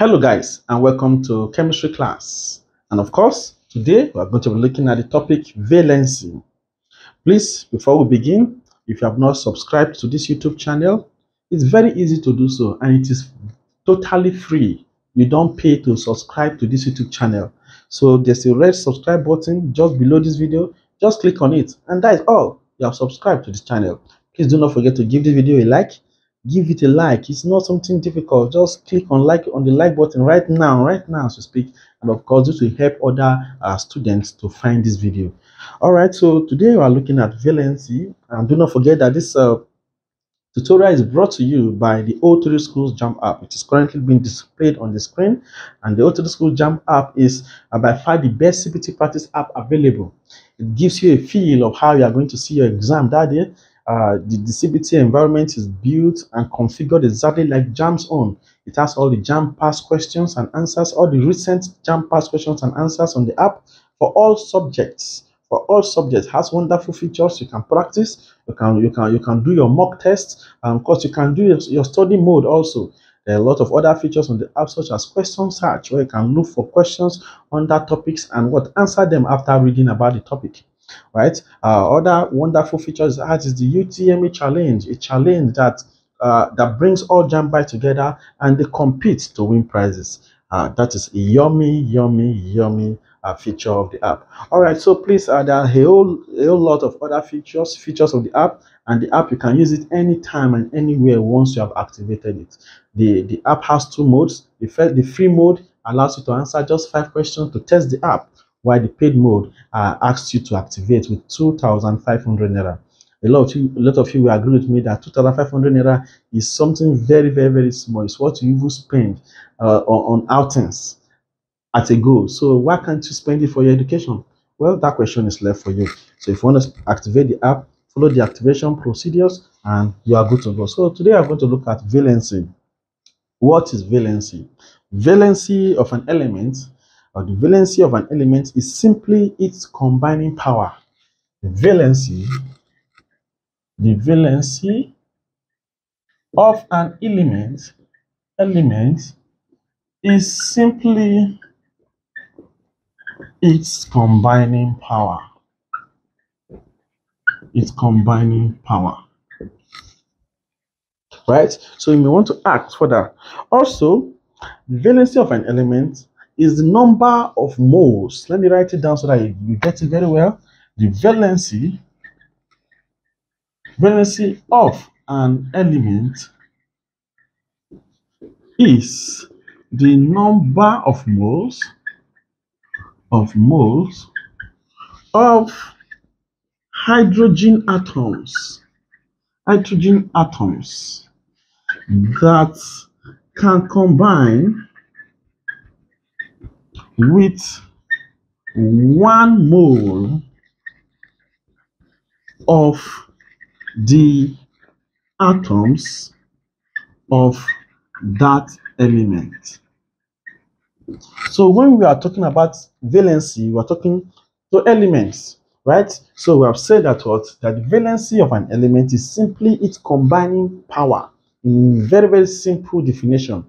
Hello guys and welcome to chemistry class and of course today we are going to be looking at the topic valency. Please before we begin if you have not subscribed to this YouTube channel it's very easy to do so and it is totally free. You don't pay to subscribe to this YouTube channel. So there's a red subscribe button just below this video. Just click on it and that is all. You have subscribed to this channel. Please do not forget to give this video a like give it a like. It's not something difficult. Just click on like on the like button right now right now as we speak. And of course this will help other uh, students to find this video. All right so today we are looking at valency. And do not forget that this uh, tutorial is brought to you by the O3 Schools JAMB app. It is currently being displayed on the screen, and the O3 Schools JAMB app is uh, by far the best CBT practice app available. It gives you a feel of how you are going to see your exam that day, uh, the, the CBT environment is built and configured exactly like JAMB's own. It has all the JAMB past questions and answers, all the recent JAMB past questions and answers on the app for all subjects. For all subjects, has wonderful features. You can practice. You can you can you can do your mock tests. and of course you can do your, your study mode also. There are a lot of other features on the app, such as question search, where you can look for questions under topics and what answer them after reading about the topic right? Uh, other wonderful features that is the UTME challenge, a challenge that uh, that brings all Jambites together and they compete to win prizes. Uh, that is a yummy, yummy, yummy uh, feature of the app. All right, so please, uh, there are a whole, a whole lot of other features, features of the app, and the app you can use it anytime and anywhere once you have activated it. The the app has two modes. The the free mode allows you to answer just five questions to test the app while the paid mode uh, asks you to activate with 2,500 naira. A lot of you, a lot of you will agree with me that 2,500 naira is something very, very, very small. It's what you even spend uh, on, on outings at a go. So why can't you spend it for your education? Well, that question is left for you. So if you want to activate the app, follow the activation procedures, and you are good to go. So today I'm going to look at valency. What is valency? Valency of an element or the valency of an element is simply its combining power. The valency, the valency of an element, element is simply its combining power. Its combining power. Right? So you may want to ask for that. Also, the valency of an element is the number of moles. Let me write it down so that you get it very well. The valency, valency of an element is the number of moles of moles of hydrogen atoms hydrogen atoms that can combine with one mole of the atoms of that element. So when we are talking about valency, we are talking to elements, right? So we have said that what that valency of an element is simply its combining power in very, very simple definition.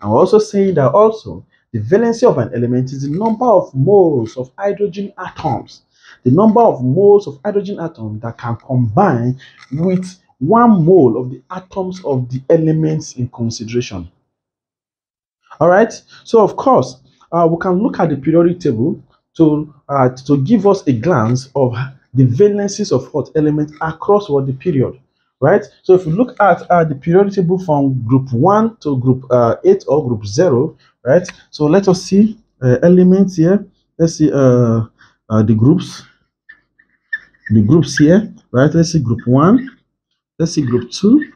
And we're also saying that also the valency of an element is the number of moles of hydrogen atoms. The number of moles of hydrogen atoms that can combine with one mole of the atoms of the elements in consideration. All right. So of course, uh, we can look at the periodic table to uh, to give us a glance of the valencies of what elements across what the period right? So if you look at uh, the periodic table from group 1 to group uh, 8 or group 0, right? So let us see uh, elements here. Let's see uh, uh, the groups, the groups here, right? Let's see group 1, let's see group 2,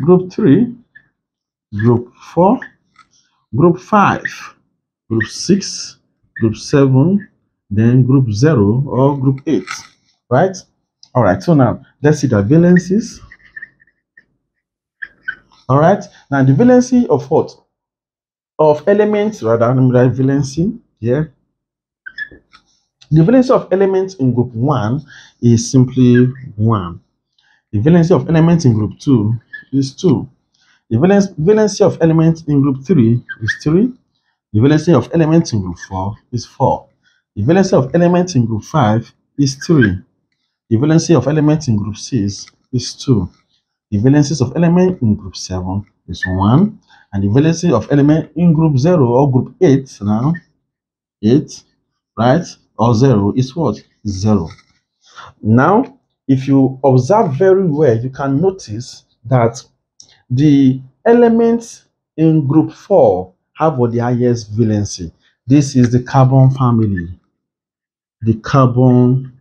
group 3, group 4, group 5, group 6, group 7, then group 0 or group 8, right? All right, so now let's see the valencies. All right, now the valency of what? Of elements, rather, than valency here. The valency of elements in group 1 is simply 1. The valency of elements in group 2 is 2. The valence, valency of elements in group 3 is 3. The valency of elements in group 4 is 4. The valency of elements in group 5 is 3. The valency of elements in group 6 is 2. The valencies of elements in group 7 is 1. And the valency of element in group 0 or group 8 now, 8, right, or 0 is what? 0. Now, if you observe very well, you can notice that the elements in group 4 have the highest valency. This is the carbon family. The carbon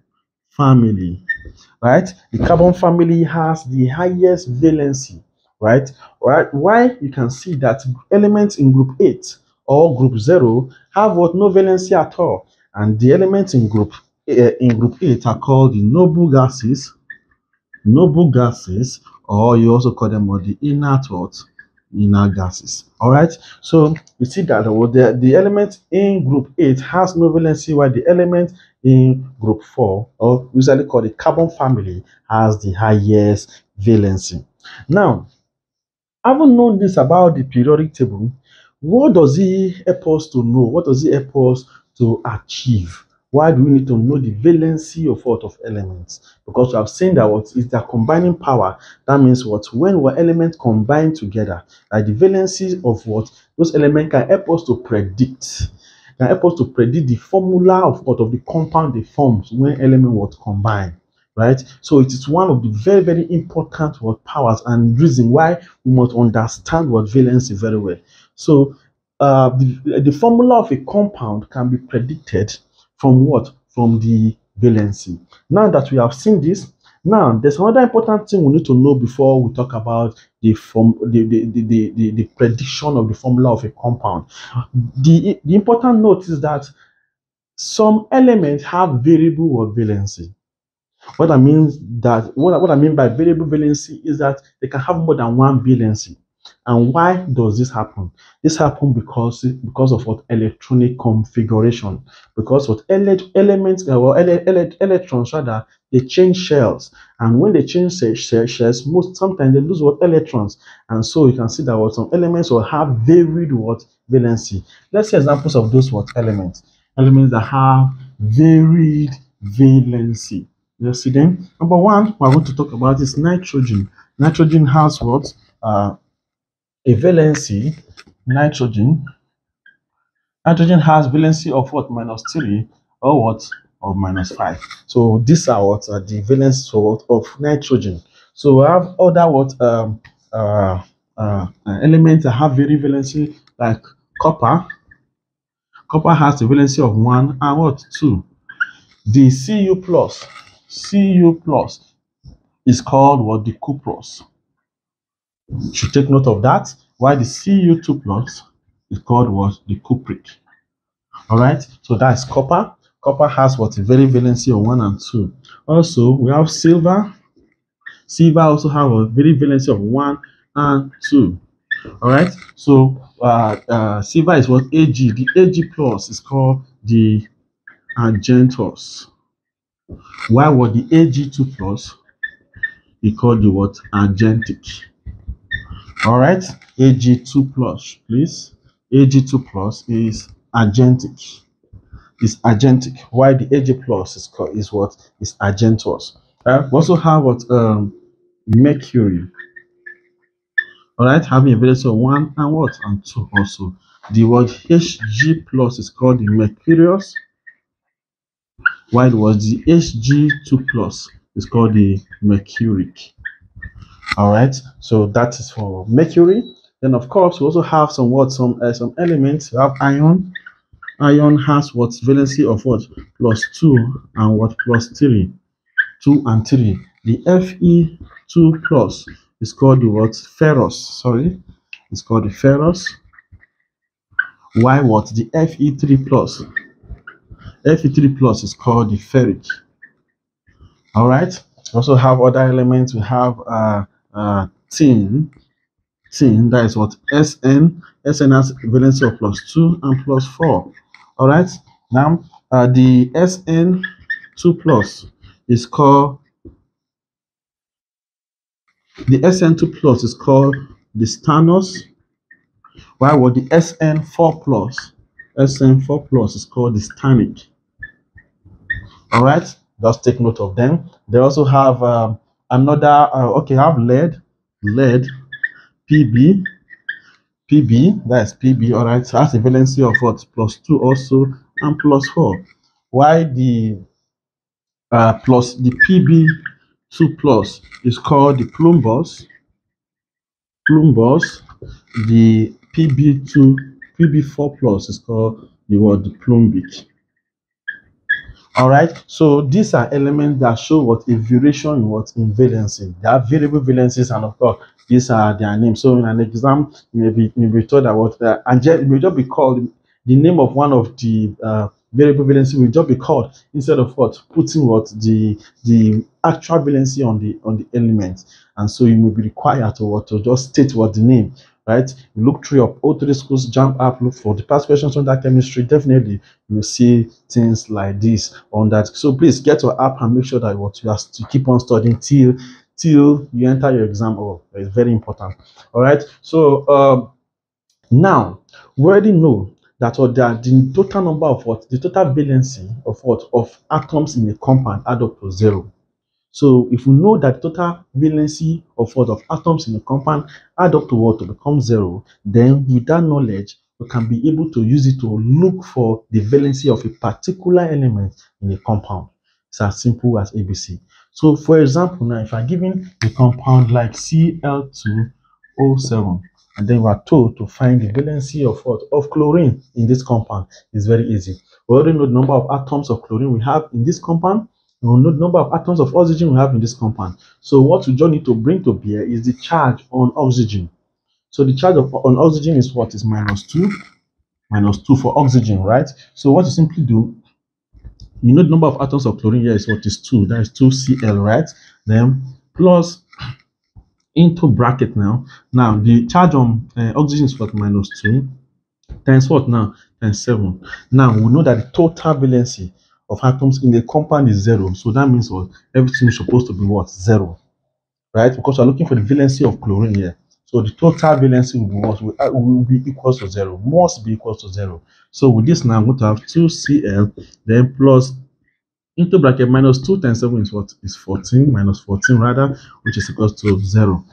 family, right? The carbon family has the highest valency, right? Right? Why you can see that elements in group 8 or group 0 have what no valency at all. And the elements in group uh, in group 8 are called the noble gases, noble gases, or you also call them the inert what inner gases. All right. So you see that the, the element in group 8 has no valency, while the element in group 4, or usually called the carbon family, has the highest valency. Now, having known this about the periodic table, what does it help us to know? What does it help us to achieve? Why do we need to know the valency of what of elements? Because we have seen that what is their combining power. That means what when what elements combine together, like the valency of what those elements can help us to predict, can help us to predict the formula of what of the compound they forms when element what combine. Right, so it is one of the very, very important what powers and reason why we must understand what valency very well. So, uh, the, the formula of a compound can be predicted from what? From the valency. Now that we have seen this, now there's another important thing we need to know before we talk about the form the, the, the, the, the prediction of the formula of a compound. The, the important note is that some elements have variable valency. What I mean that what, what I mean by variable valency is that they can have more than one valency. And why does this happen? This happens because because of what electronic configuration. Because what ele elements uh, well, ele ele electrons rather they change shells, and when they change shells, most sometimes they lose what electrons, and so you can see that what some elements will have varied what valency. Let's see examples of those what elements. Elements that have varied valency. You see them. Number one, we're going to talk about is nitrogen. Nitrogen has what uh, a valency, nitrogen, nitrogen has valency of what? Minus 3 or what? Of minus 5. So these are what are the valence of, of nitrogen. So we have other what um, uh, uh, elements that have very valency like copper. Copper has a valency of 1 and what? 2. The Cu plus, Cu plus is called what? The cuprous should take note of that. Why the Cu2 plus is called what the cupric. All right, so that's copper. Copper has what a very valency of one and two. Also, we have silver. Silver also have a very valency of one and two. All right, so uh, uh, silver is what Ag. The Ag plus is called the argentous. Why would the Ag2 plus be called the what argentic? All right, Ag2 plus, please. Ag2 plus is argentic. Is argentic. Why the Ag plus is called is what is argentous. Uh, we also have what um mercury. All right, having a valence of one and what and two also. The word Hg plus is called the mercurous, while the word the Hg2 plus is called the mercuric. All right so that is for mercury. Then of course we also have some what some uh, some elements. We have iron. Iron has what? Valency of what? Plus two and what? Plus three. Two and three. The fe2 plus is called the what? Ferrous. Sorry. It's called the ferrous. Why what? The fe3 plus fe3 plus is called the ferric. All right? Also have other elements. We have uh uh, tin, tin, that is what? SN, SN has valency of plus 2 and plus 4. All right, now uh, the SN2 plus is called the SN2 plus is called the stannous, while what the SN4 plus, SN4 plus is called the stannic. All right, just take note of them. They also have um, another, uh, okay, have lead, lead, PB, PB, that's PB, all right, so has a valency of what, plus 2 also, and plus 4. Why the uh, plus the PB2 plus is called the plumbous, plumbous, the PB2, PB4 plus is called the word plumbic. All right, so these are elements that show what a variation in what in valency. They are variable valencies, and of course, these are their names. So in an exam, you may you may be told that what uh, and it may just be called the name of one of the uh, variable valency will just be called instead of what putting what the the actual valency on the on the element. And so you may be required to what to just state what the name right? You look through your O3 schools, JAMB app, look for the past questions on that chemistry. Definitely, you will see things like this on that. So please get your app and make sure that what you have to keep on studying till till you enter your exam. Oh, it's very important. All right. So um, now we already know that or that the total number of what the total valency of what of atoms in a compound add up to zero. So if we know that total valency of what of atoms in a compound add up to what to become zero, then with that knowledge, we can be able to use it to look for the valency of a particular element in a compound. It's as simple as ABC. So for example, now if I'm given a compound like Cl2O7, and then we are told to find the valency of what of chlorine in this compound, it's very easy. We already know the number of atoms of chlorine we have in this compound, number of atoms of oxygen we have in this compound. So what we just need to bring to bear is the charge on oxygen. So the charge of, on oxygen is what is minus 2, minus 2 for oxygen, right? So what you simply do, you know the number of atoms of chlorine here is what is 2, that is 2Cl, right? Then plus into bracket now. Now the charge on uh, oxygen is what minus 2 times what now? Times 7. Now we know that the total valency of atoms in a compound is zero. So that means what everything is supposed to be what zero, right? Because we're looking for the valency of chlorine here. So the total valency will be what will, uh, will be equals to zero, must be equal to zero. So with this now, I'm going to have 2Cl, then plus into bracket minus 2 times 7 is what is 14, minus 14 rather, which is equal to 0.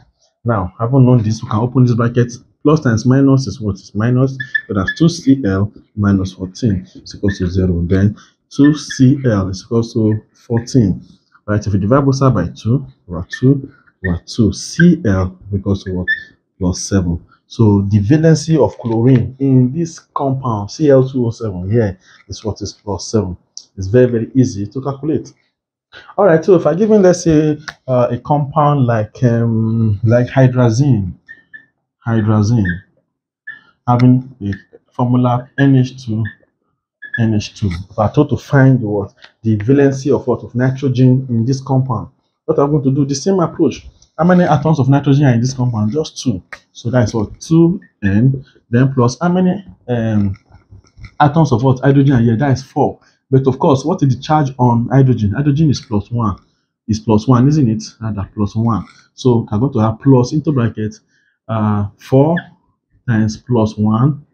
Now, having known this, we can open this bracket. Plus times minus is what is minus, so that's 2Cl minus 14 is equal to 0. Then 2Cl is equal to 14. Right, if we divide both sides by 2, we have 2, we have 2. Cl equals to what? Plus 7. So the valency of chlorine in this compound, Cl2O7 here, is what is plus 7. It's very, very easy to calculate. All right, so if I give given, let's say, uh, a compound like um, like hydrazine, hydrazine, having a formula NH2 NH2. If I told to find what the valency of what of nitrogen in this compound, what I'm going to do the same approach. How many atoms of nitrogen are in this compound? Just two. So that's what two n then plus how many um, atoms of what hydrogen are here? That is four. But of course, what is the charge on hydrogen? Hydrogen is plus one. Is plus one, isn't it? Rather plus one. So I'm going to have plus into bracket uh four times plus one,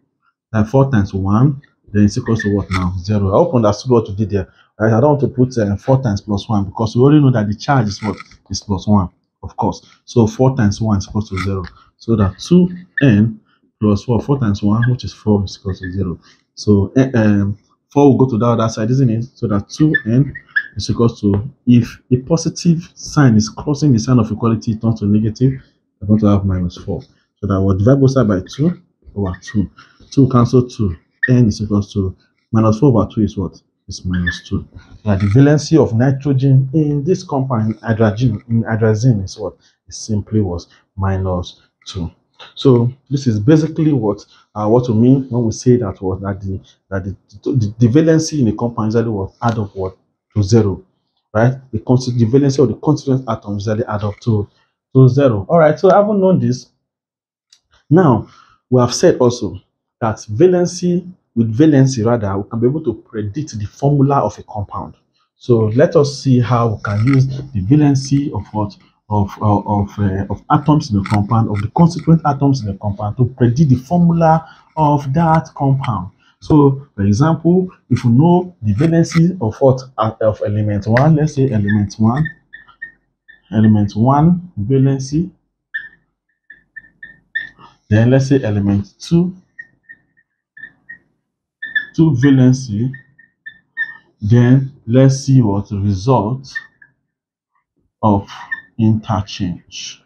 uh, four times one then it's equals to what now? Zero. I hope understood what we did there. Right? I don't want to put uh, 4 times plus 1 because we already know that the charge is what? Is plus 1, of course. So 4 times 1 is equals to 0. So that 2n plus 4, 4 times 1, which is 4, is equals to 0. So uh, um, 4 will go to the other side, isn't it? So that 2n is equals to, if a positive sign is crossing the sign of equality, it turns to negative, we're going to have minus 4. So that we'll divide both sides by 2 over 2. 2 cancel 2 n is equals to minus 4 over 2 is what? Is minus 2. Now the valency of nitrogen in this compound hydrogen in hydrazine is what? It simply was minus 2. So this is basically what uh, what we mean when we say that what that the that the, the, the valency in a compound is usually what add up what to zero, right? The constant the valency of the constituent atoms usually add up to to zero. All right. So having known this, now we have said also that valency with valency rather we can be able to predict the formula of a compound. So let us see how we can use the valency of what? Of uh, of uh, of atoms in the compound of the constituent atoms in the compound to predict the formula of that compound. So, for example, if you know the valency of what? Uh, of element one, let's say element one, element one valency, then let's say element two, two valency, then let's see what the result of interchange.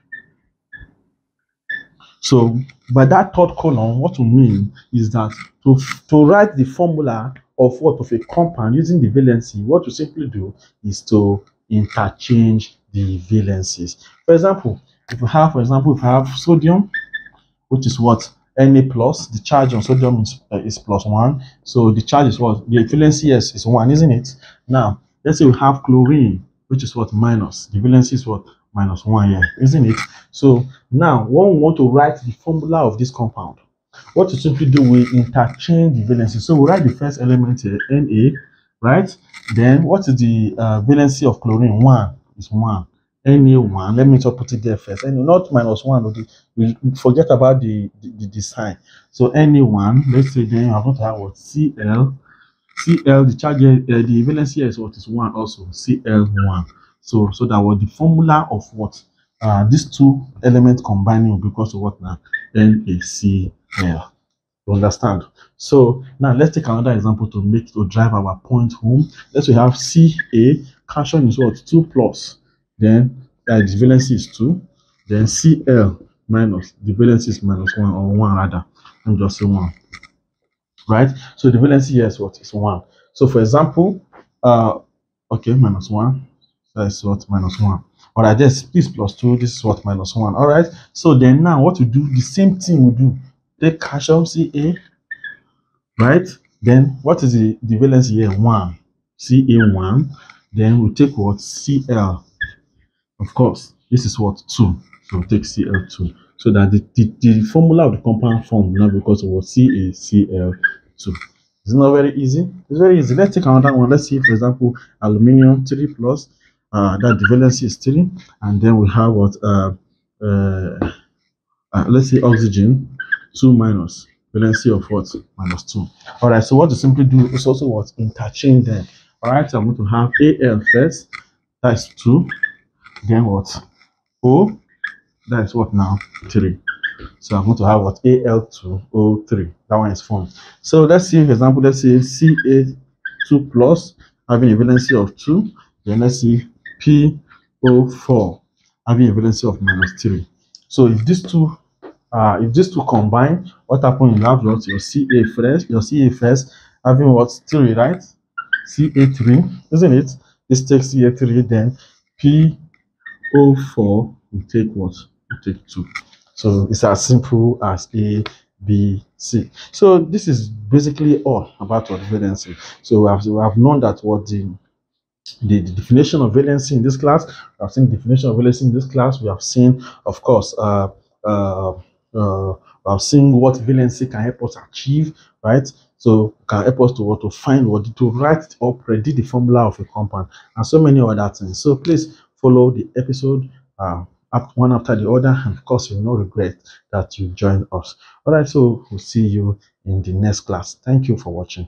So by that third column, what we mean is that to, to write the formula of what of a compound using the valency, what you simply do is to interchange the valencies. For example, if we have, for example, if you have sodium, which is what Na plus, the charge on sodium is, uh, is plus one. So the charge is what the valency is, is one, isn't it? Now, let's say we have chlorine, which is what minus. The valency is what minus 1 yeah, isn't it? So now, when we want to write the formula of this compound, what you simply do, we interchange the valency. So we write the first element here, Na, right? Then what is the uh, valency of chlorine? 1 is 1. Na1, let me just put it there first. And not minus 1, we forget about the, the, the. So Na1, let's say then I'm going to have what? Cl. Cl, the charge, uh, the valency here is what is 1 also, Cl1. So, so that was the formula of what uh, these two elements combining because of what now NaCl. You understand? So now let's take another example to make to drive our point home. Let's we have Ca, calcium is what 2 plus, then uh, the valency is 2, then Cl minus, the valency is minus 1 or 1 rather. I'm just say 1. Right? So the valency here is what? Is 1. So for example, uh okay, minus 1 that is what? Minus 1 all right this this plus 2 this is what? Minus 1 all right? So then now what we do the same thing we do. Take calcium ca right? Then what is the the valence here? 1 ca1 then we take what? Cl of course this is what 2 so take cl2 so that the, the, the formula of the compound form now because of what ca cl2 it's not very easy. It's very easy. Let's take another one. Let's see for example aluminium 3 plus uh, that the valency is 3 and then we have what uh, uh, uh, let's say oxygen 2 minus valency of what minus 2 all right so what to simply do is also what interchange them. All right so i'm going to have al first that's 2 then what o that is what now 3 so i'm going to have what al2 o3 that one is formed so let's see for example let's see ca2 plus having a valency of 2 then let's see PO4 having a valency of minus 3. So if these two uh, if these two combine, what happens? You have what your CA first, your CA first having what 3, right? CA3, isn't it? This takes CA3, then PO4 will take what? Will take 2. So it's as simple as A, B, C. So this is basically all about what valency. So we have, we have known that what the the, the, definition of valency in this class. We have seen definition of valency in this class. We have seen, of course, uh, uh, uh, we have seen what valency can help us achieve, right? So can help us to what to find what to write or predict the formula of a compound and so many other things. So please follow the episode uh, one after the other, and of course, you'll not regret that you joined us. All right, so we'll see you in the next class. Thank you for watching.